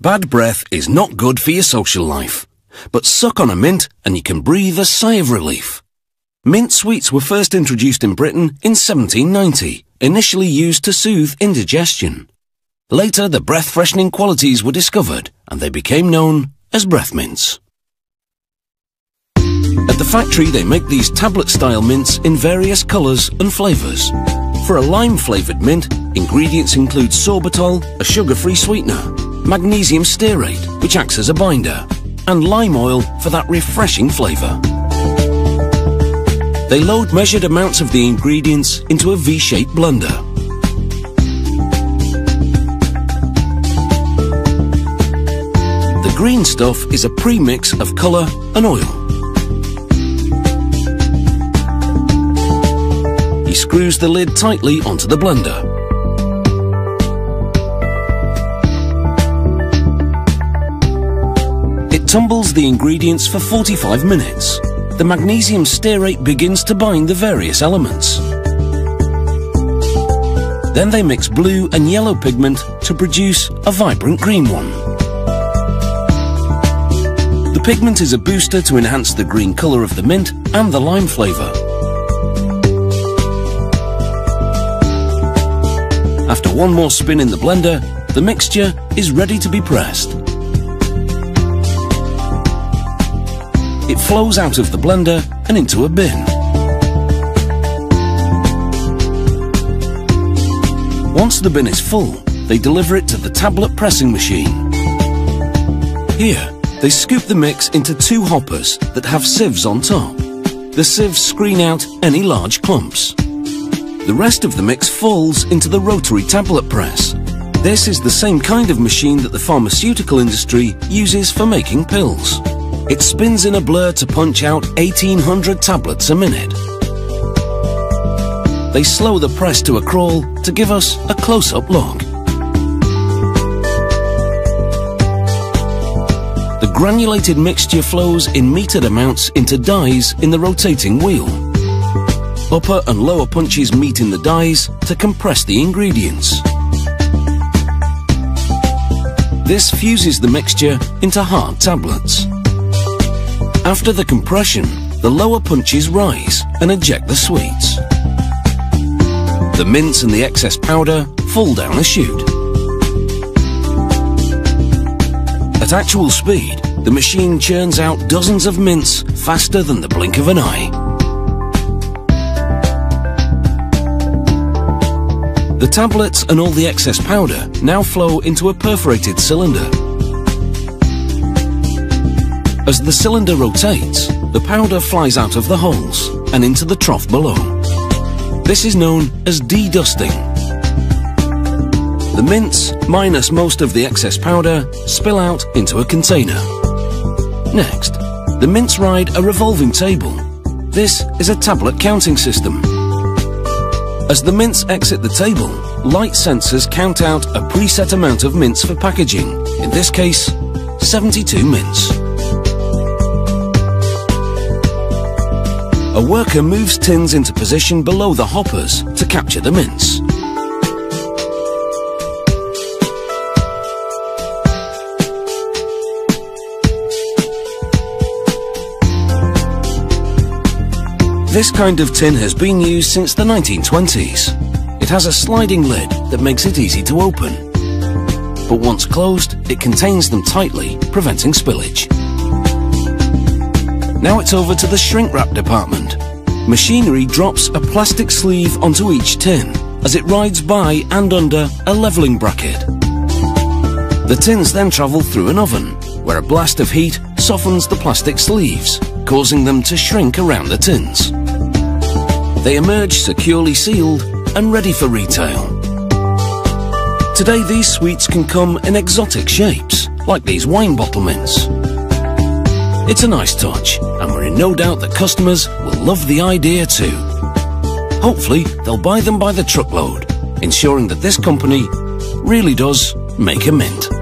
Bad breath is not good for your social life. But suck on a mint and you can breathe a sigh of relief. Mint sweets were first introduced in Britain in 1790, initially used to soothe indigestion. Later, the breath freshening qualities were discovered and they became known as breath mints. At the factory, they make these tablet-style mints in various colours and flavours. For a lime-flavoured mint, ingredients include sorbitol, a sugar-free sweetener, magnesium stearate, which acts as a binder, and lime oil for that refreshing flavour. They load measured amounts of the ingredients into a V-shaped blender. The green stuff is a pre-mix of colour and oil. He screws the lid tightly onto the blender. Tumbles the ingredients for 45 minutes. The magnesium stearate begins to bind the various elements. Then they mix blue and yellow pigment to produce a vibrant green one. The pigment is a booster to enhance the green colour of the mint and the lime flavour. After one more spin in the blender, the mixture is ready to be pressed. It flows out of the blender and into a bin. Once the bin is full, they deliver it to the tablet pressing machine. Here, they scoop the mix into two hoppers that have sieves on top. The sieves screen out any large clumps. The rest of the mix falls into the rotary tablet press. This is the same kind of machine that the pharmaceutical industry uses for making pills. It spins in a blur to punch out 1800 tablets a minute. They slow the press to a crawl to give us a close-up look. The granulated mixture flows in metered amounts into dies in the rotating wheel. Upper and lower punches meet in the dies to compress the ingredients. This fuses the mixture into hard tablets. After the compression, the lower punches rise and eject the sweets. The mints and the excess powder fall down the chute. At actual speed, the machine churns out dozens of mints faster than the blink of an eye. The tablets and all the excess powder now flow into a perforated cylinder. As the cylinder rotates, the powder flies out of the holes and into the trough below. This is known as dedusting. The mints, minus most of the excess powder, spill out into a container. Next, the mints ride a revolving table. This is a tablet counting system. As the mints exit the table, light sensors count out a preset amount of mints for packaging, in this case, 72 mints. A worker moves tins into position below the hoppers to capture the mints. This kind of tin has been used since the 1920s. It has a sliding lid that makes it easy to open. But once closed, it contains them tightly, preventing spillage. Now it's over to the shrink wrap department. Machinery drops a plastic sleeve onto each tin as it rides by and under a levelling bracket. The tins then travel through an oven, where a blast of heat softens the plastic sleeves, causing them to shrink around the tins. They emerge securely sealed and ready for retail. Today these sweets can come in exotic shapes, like these wine bottle mints. It's a nice touch, and we're in no doubt that customers will love the idea too. Hopefully, they'll buy them by the truckload, ensuring that this company really does make a mint.